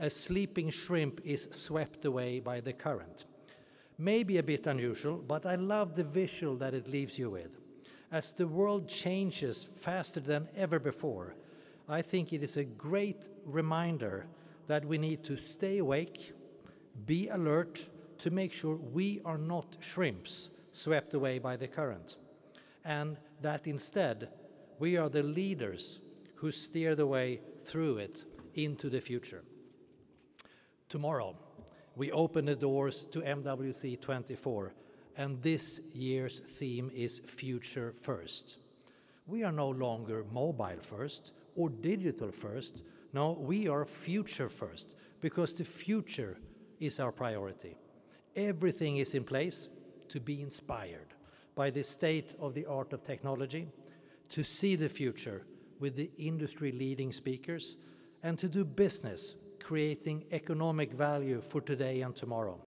a sleeping shrimp is swept away by the current. Maybe a bit unusual, but I love the visual that it leaves you with. As the world changes faster than ever before, I think it is a great reminder that we need to stay awake, be alert to make sure we are not shrimps swept away by the current, and that instead we are the leaders who steer the way through it into the future. Tomorrow, we open the doors to MWC 24, and this year's theme is Future First. We are no longer mobile first or digital first. No, we are future first because the future is our priority. Everything is in place to be inspired by the state of the art of technology, to see the future with the industry leading speakers, and to do business creating economic value for today and tomorrow.